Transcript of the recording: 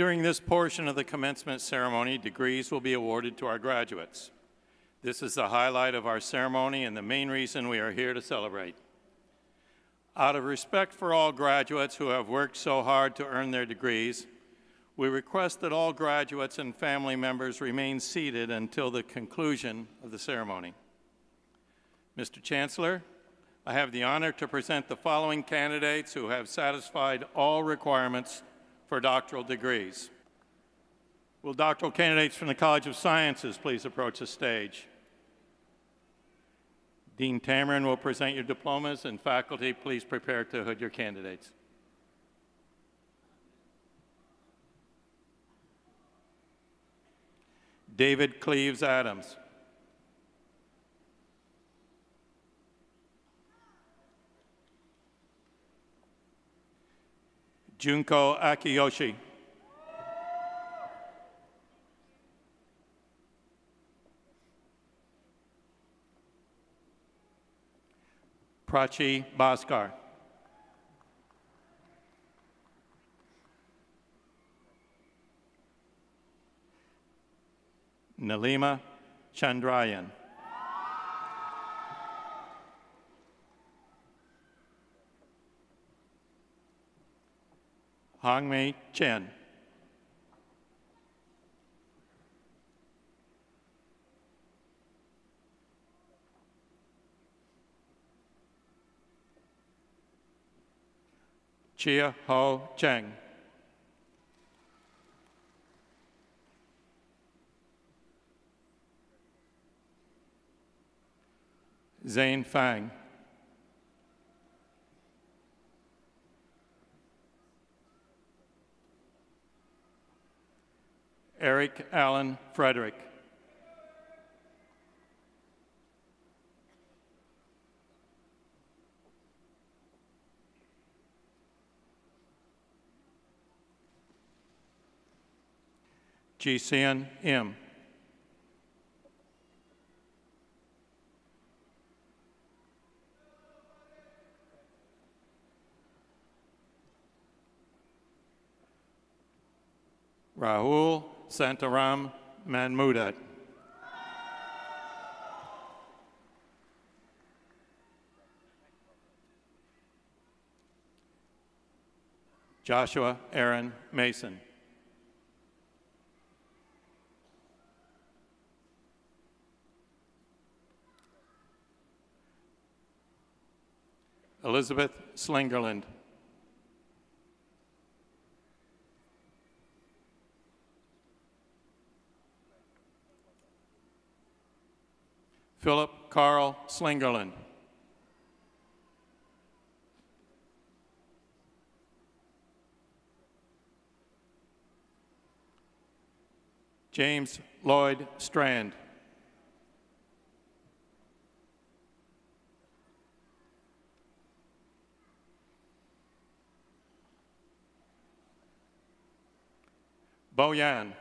During this portion of the commencement ceremony, degrees will be awarded to our graduates. This is the highlight of our ceremony and the main reason we are here to celebrate. Out of respect for all graduates who have worked so hard to earn their degrees, we request that all graduates and family members remain seated until the conclusion of the ceremony. Mr. Chancellor, I have the honor to present the following candidates who have satisfied all requirements for doctoral degrees. Will doctoral candidates from the College of Sciences please approach the stage? Dean Tamarin will present your diplomas, and faculty, please prepare to hood your candidates. David Cleves Adams. Junko Akiyoshi. Prachi Bhaskar. Nalima Chandrayan. Hongmei Chen. Chia Ho Cheng. Zane Fang. Eric Allen Frederick. Jisean M. Rahul Santaram Manmudat. Joshua Aaron Mason. Elizabeth Slingerland. Philip Carl Slingerland. James Lloyd Strand. Bo Yan.